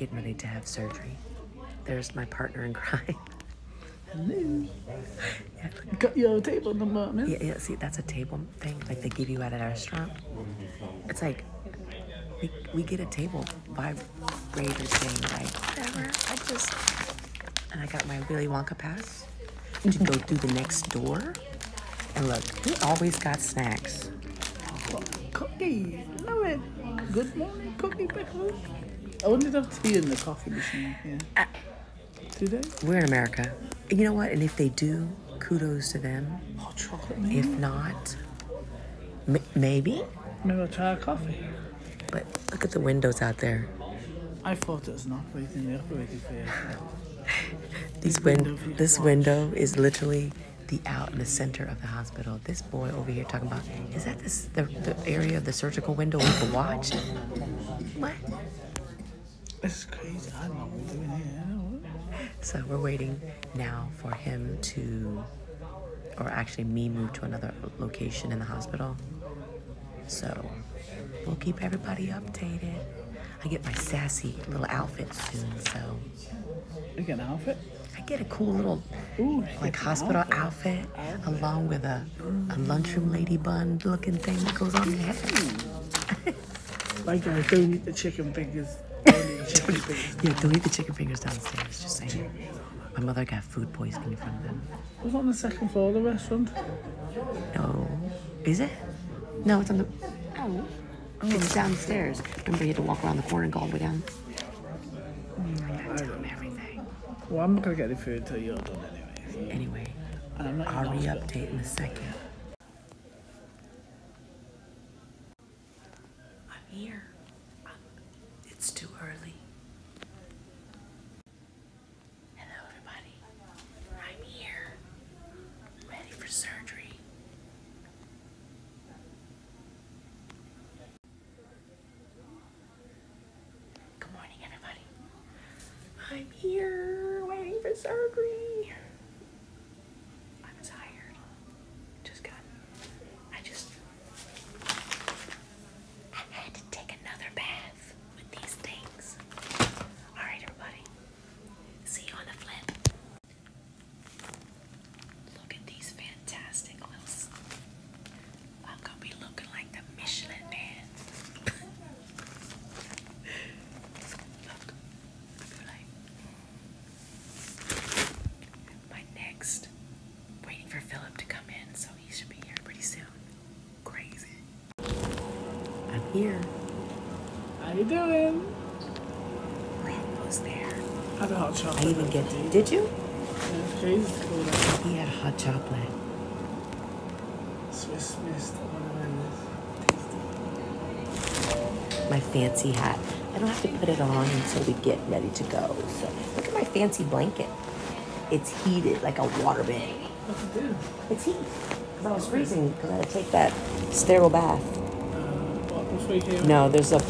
getting ready to have surgery. There's my partner in crime. Hello. Got your table number, man. Yeah, yeah. See, that's a table thing like they give you at a restaurant. It's like we, we get a table vibrator thing, like whatever. I just and I got my Willy Wonka pass to go through the next door. And look, we always got snacks. Cookie. Love it. Good morning, cookie breakfast. I wonder if tea in the coffee machine. Yeah. Uh, Do they? We're in America. You know what? And if they do, kudos to them. Hot chocolate, maybe. If not, m- maybe. Maybe I'll try a coffee. But look at the windows out there. I thought it was an operating. They operated for you. These win- this window is literally the out in the center of the hospital. This boy over here talking about is that this the, the area of the surgical window we can watch? What? This is crazy. I don't know what we're doing here. I don't know. So we're waiting now for him to, or actually me move to another location in the hospital. So we'll keep everybody updated. I get my sassy little outfit soon, so You get an outfit? I get a cool little Ooh, like hospital outfit, along with a, a lunchroom lady bun looking thing that goes on your head. Like I don't eat the chicken fingers. Don't eat the chicken fingers. Yeah, don't eat the chicken fingers downstairs, just saying. My mother got food poisoning from them. Was on the second floor of the restaurant? No. Is it? No, it's on the. Oh. oh. It's downstairs. Remember, you had to walk around the corner and go all the way down? Mm, I don't. Everything. Well, I'm not gonna get the food until you're done anyway. Anyway, And I'm not I'll re-update in a second. I'm here. It's too early. Hello, everybody. I'm here. Ready for surgery. Good morning, everybody. I'm here waiting for surgery. I'm tired. Just got. I just. I had to take another bath with these things. Alright, everybody. See you on the flip. Look at these fantastic clothes. I'm gonna be looking like the Michelin man. Look. I feel like my next waiting for Philip to come in, so he should be here pretty soon. Crazy. I'm here. How you doing? We're almost there. I had a hot chocolate. I even get to. Did you? Yeah, it's crazy to call that He had hot chocolate. Swiss Miss or whatever it is. My fancy hat. I don't have to put it on until we get ready to go. So look at my fancy blanket. It's heated like a water bed. What's it do? It's heat. Because I was freezing because I had to take that sterile bath. Uh, what, before you came No, there's a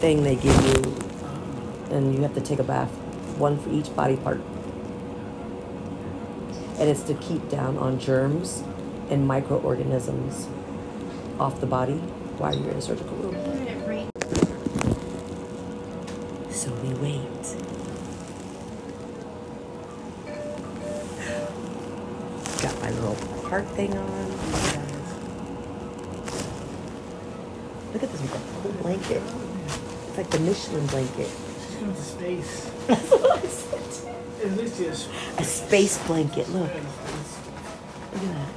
thing they give you, and you have to take a bath, one for each body part. And it's to keep down on germs and microorganisms off the body while you're in a surgical room. So we wait. Got my little heart thing on. Look at this cool blanket. It's like the Michelin blanket. She's going to space. That's what I said. It's literally a space. A space blanket. Look. Look at that.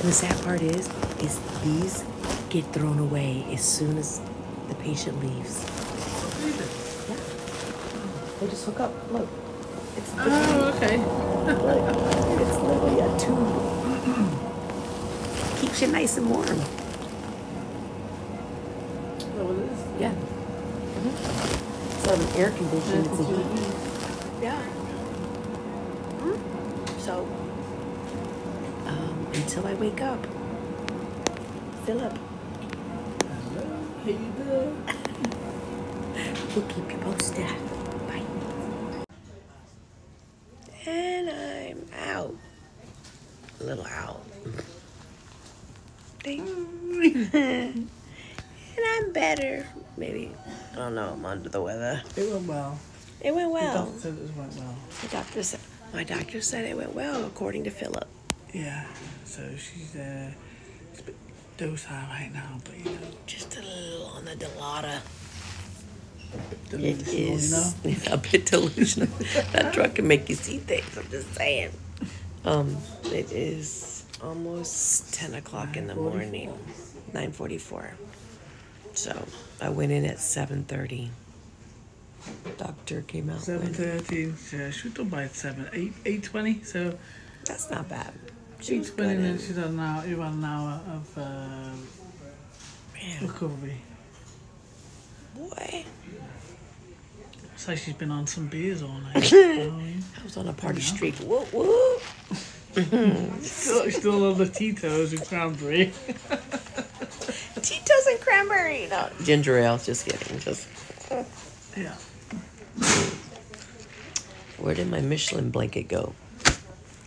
And the sad part is, is these get thrown away as soon as the patient leaves. Yeah. They just hook up. Look. It's Oh, okay. Look, it's literally a tube. Keeps you nice and warm. That what it is? Yeah. So an air conditioning, it's a heat. Yeah. So, um, until I wake up, Philip, Hello, how you doing? we'll keep you posted. Bye. And I'm out. A little out. And I'm better. Maybe. I don't know. I'm under the weather. It went well. It went well. The doctor said it went well. The doctor said, my doctor said it went well, according to Philip. Yeah. So she's uh, she's a bit docile right now, but you know, Just a little on the delata. It is you know. a bit delusional. that drug can make you see things. I'm just saying. Um, it is almost ten o'clock in the morning, nine forty-four. So I went in at seven thirty. Doctor came out. Seven With, thirty. So she done by seven, eight, eight twenty. So that's not bad. She eight was twenty minutes. She's had an hour. About an hour of uh, recovery. boy, It's like she's been on some beers all night. you know what I? I was on a party streak. Whoop whoop. still, still on the Tito's and cranberry. Tito's and cranberry. No, ginger ale. Just kidding. Just yeah. where did my Michelin blanket go?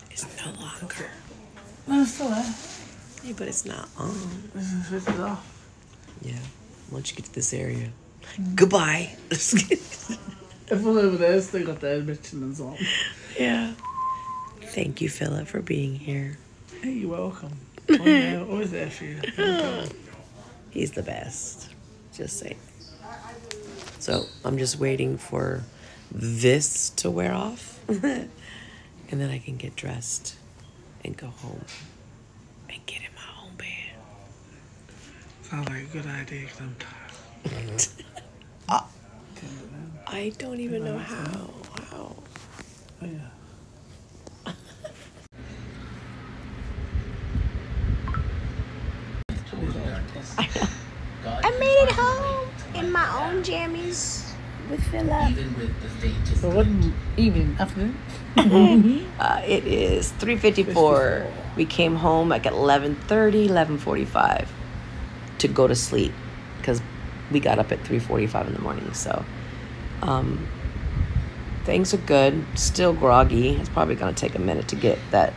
It's no longer. No, it's still there. Hey, but it's not on. This is switch it off. Yeah. Once you get to this area, mm. goodbye. Everyone over there still got their Michelin's on. yeah. Thank you, Philip, for being here. Hey, you're welcome. Always there, always there for you. He's the best. Just saying. So I'm just waiting for this to wear off, and then I can get dressed and go home and get in my own bed. Sounds like a good idea because I'm tired. I don't even know how. How? Oh, yeah. I made it home in my own jammies with Philip. So what evening, afternoon? Uh, it is 3.54 we came home like at 11.30 11.45 to go to sleep because we got up at 3.45 in the morning so um, things are good. Still groggy. It's probably going to take a minute to get that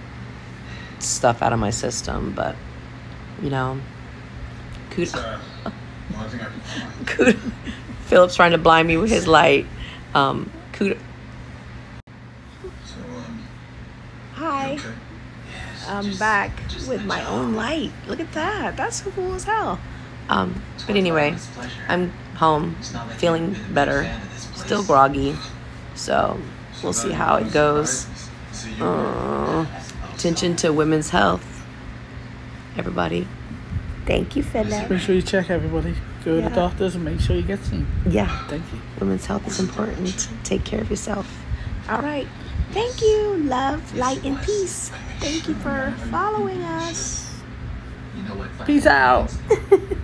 stuff out of my system but you know kudos, kudos. philip's trying to blind me with his light um, kudos Hi. I'm back with my own light. Look at that. That's so cool as hell. Um, but anyway, I'm home, feeling better, still groggy. So we'll see how it goes. Uh, attention to women's health. Everybody. Thank you, Philip. Make sure you check everybody. Go to Yeah. the doctors and make sure you get seen. Yeah, Thank you. women's health is important. Take care of yourself. All right. Thank you. Love, light, and peace. Thank you for following us. Peace out.